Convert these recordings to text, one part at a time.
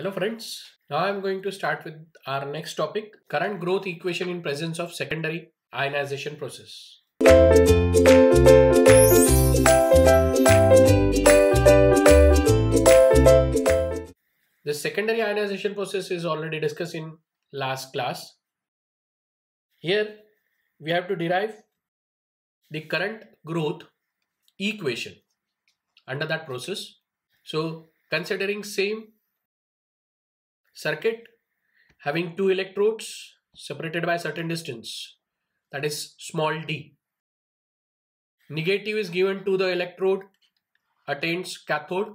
Hello friends. Now I'm going to start with our next topic, current growth equation in presence of secondary ionization process. The secondary ionization process is already discussed in last class. Here we have to derive the current growth equation under that process. So considering same circuit having two electrodes separated by a certain distance that is small d. Negative is given to the electrode attains cathode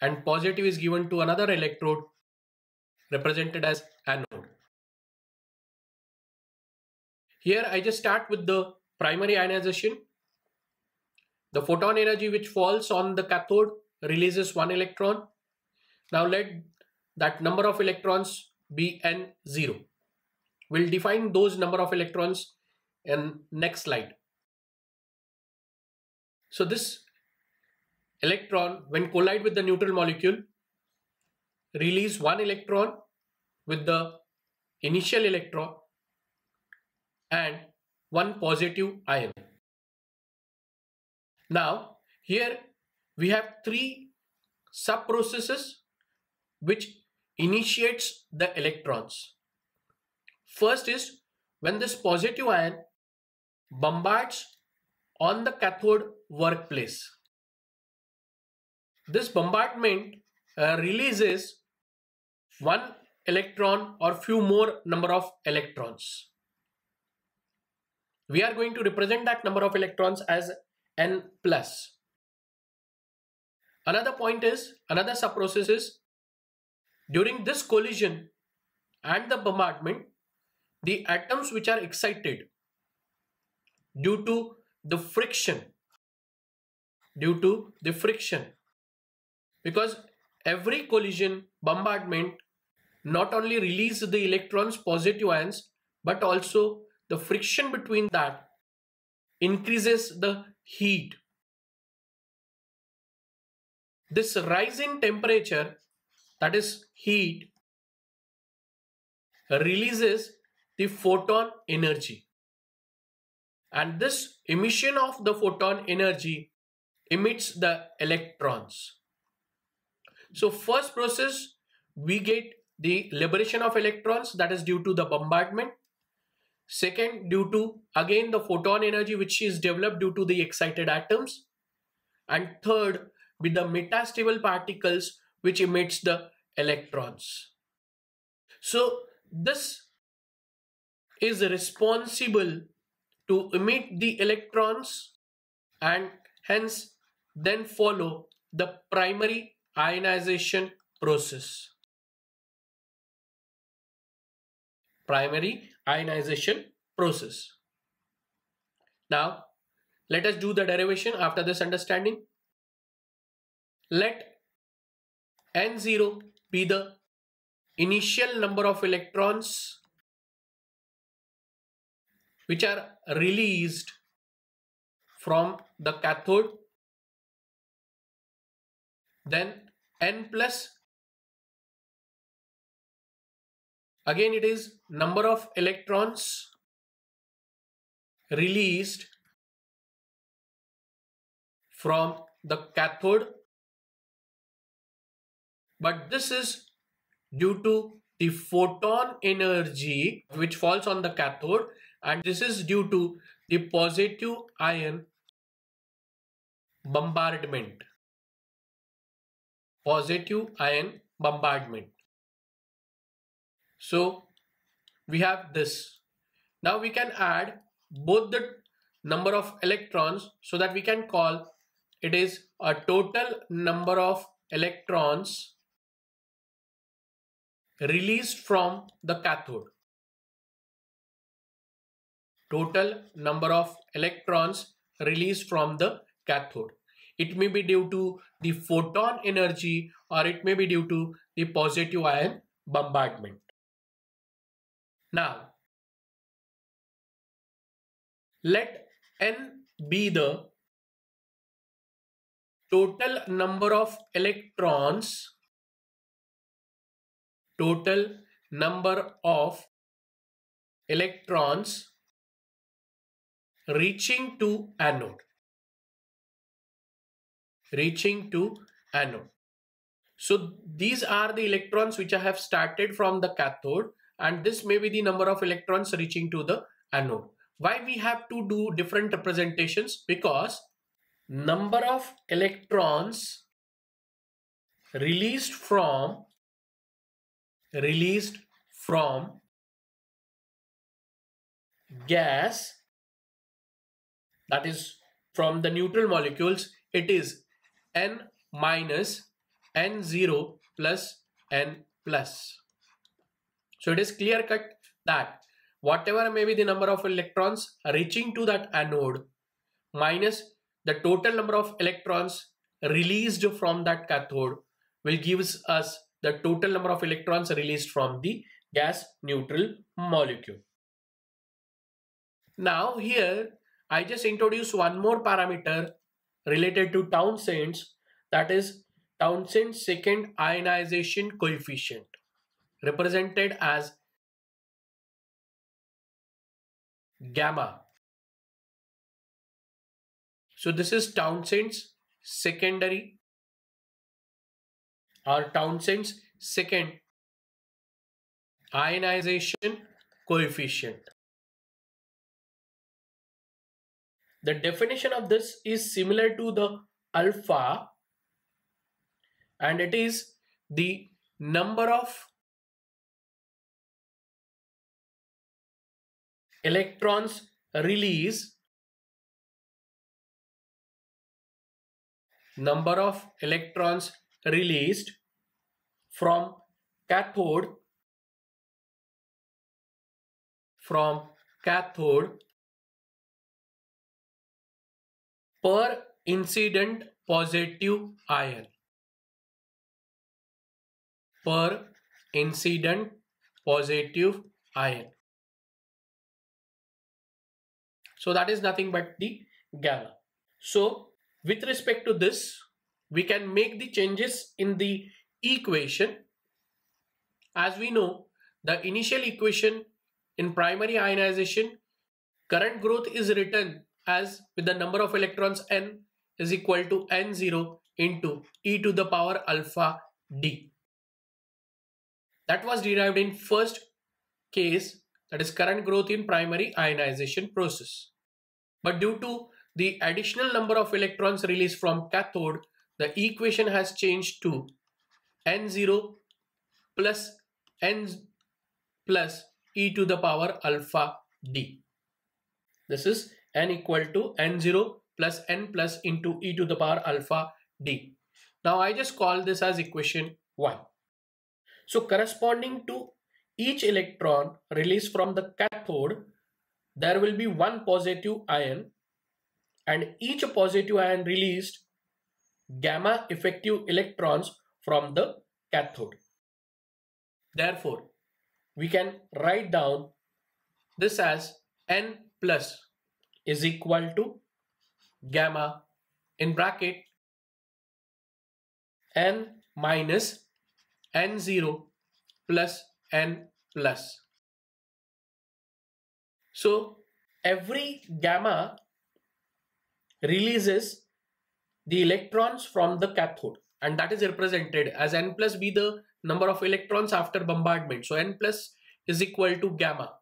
and positive is given to another electrode represented as anode. Here I just start with the primary ionization. The photon energy which falls on the cathode releases one electron. Now let that number of electrons be n0. We'll define those number of electrons in next slide. So this electron when collide with the neutral molecule release one electron with the initial electron and one positive ion. Now here we have three sub processes which initiates the electrons. First is when this positive ion bombards on the cathode workplace this bombardment uh, releases one electron or few more number of electrons. We are going to represent that number of electrons as n plus. Another point is, another sub-process is, during this collision and the bombardment, the atoms which are excited due to the friction, due to the friction. Because every collision bombardment not only release the electrons positive ions but also the friction between that increases the heat. This rise in temperature that is heat releases the photon energy and this emission of the photon energy emits the electrons so first process, we get the liberation of electrons that is due to the bombardment. Second, due to again the photon energy which is developed due to the excited atoms. And third, with the metastable particles which emits the electrons. So this is responsible to emit the electrons and hence then follow the primary ionization process. Primary ionization process. Now, let us do the derivation after this understanding. Let N0 be the initial number of electrons which are released from the cathode then n plus again it is number of electrons released from the cathode but this is due to the photon energy which falls on the cathode and this is due to the positive ion bombardment positive ion bombardment. So we have this. Now we can add both the number of electrons so that we can call it is a total number of electrons released from the cathode. Total number of electrons released from the cathode. It may be due to the photon energy or it may be due to the positive ion bombardment. Now, let n be the total number of electrons total number of electrons reaching to anode reaching to anode so these are the electrons which I have started from the cathode and this may be the number of electrons reaching to the anode. Why we have to do different representations? Because number of electrons released from released from gas that is from the neutral molecules it is n minus n0 plus n plus. So it is clear cut that whatever may be the number of electrons reaching to that anode minus the total number of electrons released from that cathode will gives us the total number of electrons released from the gas neutral molecule. Now here I just introduce one more parameter related to Townsend's that is Townsend's second ionization coefficient represented as gamma. So this is Townsend's secondary or Townsend's second ionization coefficient. The definition of this is similar to the alpha and it is the number of electrons release number of electrons released from cathode from cathode per incident positive ion per incident positive ion. So that is nothing but the gamma. So with respect to this, we can make the changes in the equation. As we know, the initial equation in primary ionization, current growth is written as with the number of electrons n is equal to n0 into e to the power alpha d. That was derived in first case that is current growth in primary ionization process. But due to the additional number of electrons released from cathode, the equation has changed to N0 plus N plus e to the power alpha d. This is n equal to N0 plus n plus into e to the power alpha d. Now I just call this as equation 1. So corresponding to each electron released from the cathode, there will be one positive ion and each positive ion released gamma effective electrons from the cathode. Therefore, we can write down this as N plus is equal to gamma in bracket N minus n0 plus n plus. So every gamma releases the electrons from the cathode and that is represented as n plus be the number of electrons after bombardment. So n plus is equal to gamma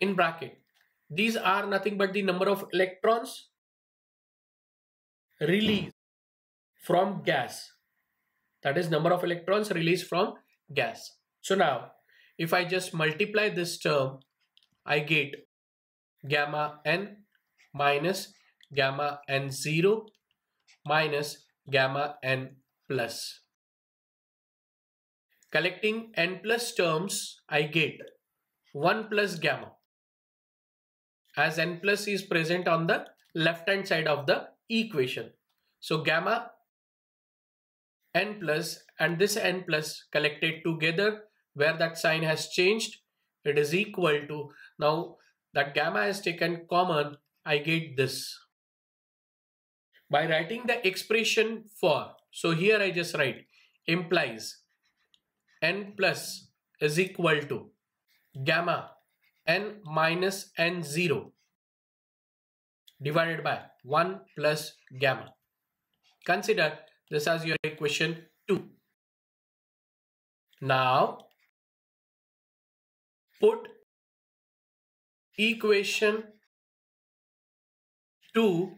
in bracket. These are nothing but the number of electrons released from gas that is number of electrons released from gas. So now if I just multiply this term, I get gamma n minus gamma n0 minus gamma n plus. Collecting n plus terms, I get 1 plus gamma as n plus is present on the left hand side of the equation. So gamma n plus and this n plus collected together where that sign has changed it is equal to now that gamma is taken common I get this by writing the expression for, so here I just write implies n plus is equal to gamma n minus n0 divided by 1 plus gamma. Consider this as your equation 2. Now, put equation 2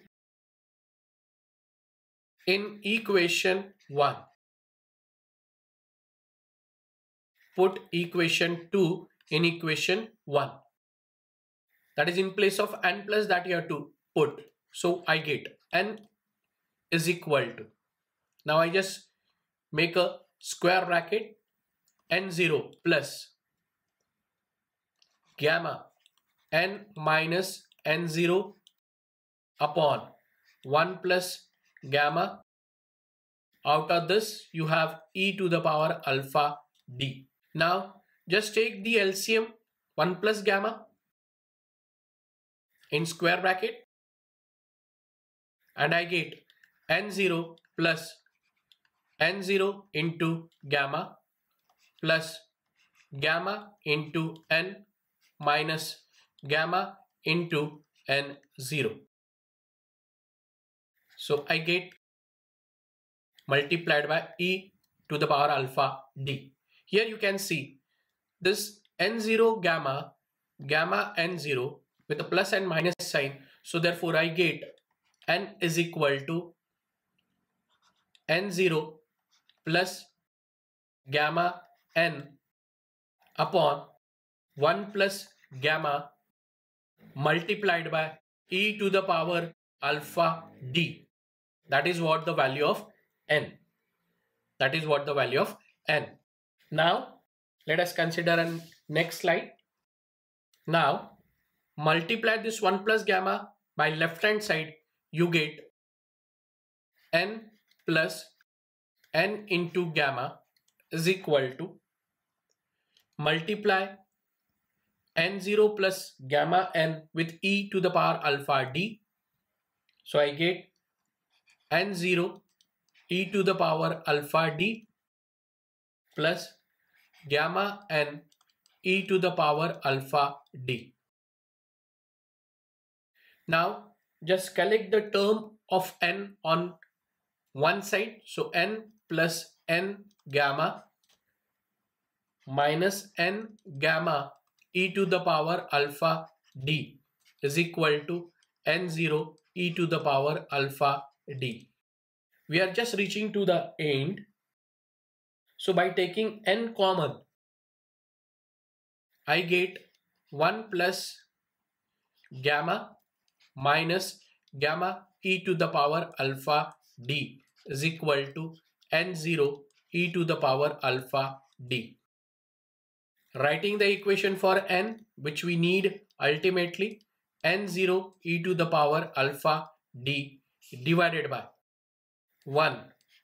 in equation 1. Put equation 2 in equation 1. That is in place of n plus that you have to put. So I get n is equal to. Now I just make a square bracket n0 plus gamma n minus n0 upon 1 plus gamma. Out of this you have e to the power alpha d. Now just take the LCM 1 plus gamma in square bracket and I get n0 plus n0 into gamma plus gamma into n minus gamma into n0. So I get multiplied by e to the power alpha d. Here you can see this n0 gamma, gamma n0 with a plus and minus sign. So therefore I get n is equal to n0 plus gamma n upon 1 plus gamma multiplied by e to the power alpha d. That is what the value of n. That is what the value of n. Now, let us consider a next slide. Now, multiply this 1 plus gamma by left hand side, you get n plus n into gamma is equal to multiply n0 plus gamma n with e to the power alpha d. So I get n0 e to the power alpha d plus gamma n e to the power alpha d. Now just collect the term of n on one side. So n plus n gamma minus n gamma e to the power alpha d is equal to n0 e to the power alpha d. We are just reaching to the end. So by taking n common, I get 1 plus gamma minus gamma e to the power alpha d is equal to n0 e to the power alpha d. Writing the equation for n which we need ultimately n0 e to the power alpha d divided by 1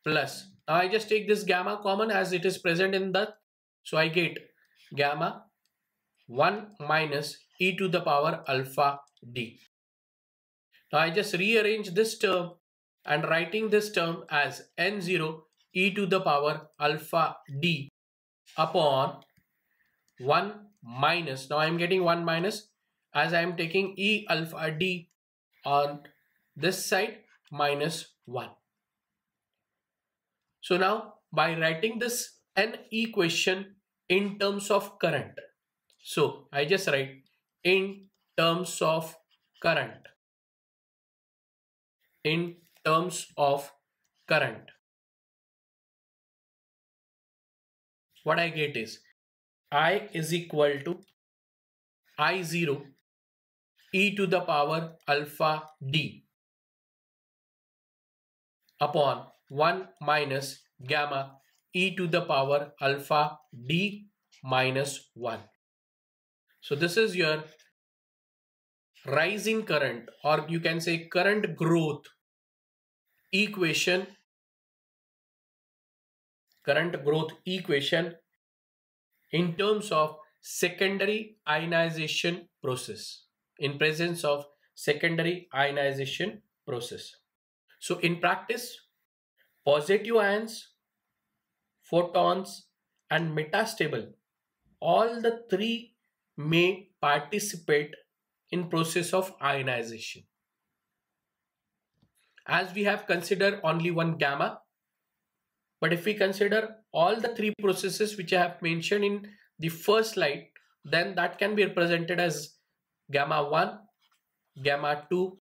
plus. Now I just take this gamma common as it is present in the. So I get gamma 1 minus e to the power alpha d. Now I just rearrange this term and writing this term as n0 e to the power alpha d upon 1 minus now I'm getting 1 minus as I am taking e alpha d on this side minus 1 so now by writing this n equation in terms of current. So I just write in terms of current. In terms of current. What I get is I is equal to I0 e to the power alpha d upon 1 minus gamma e to the power alpha d minus 1. So this is your rising current or you can say current growth equation. Current growth equation in terms of secondary ionization process. In presence of secondary ionization process So in practice, positive ions, photons and metastable, all the three may participate in process of ionization. As we have considered only one gamma, but if we consider all the three processes which I have mentioned in the first slide, then that can be represented as gamma 1, gamma 2,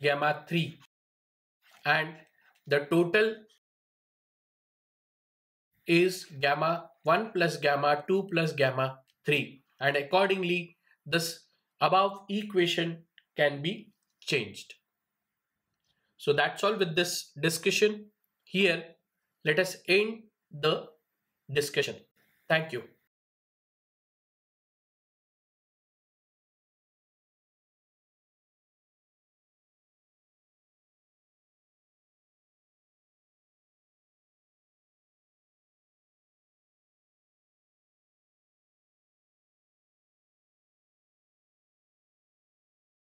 gamma 3 and the total is gamma 1 plus gamma 2 plus gamma 3 and accordingly this above equation can be changed. So that's all with this discussion. Here let us end the discussion. Thank you.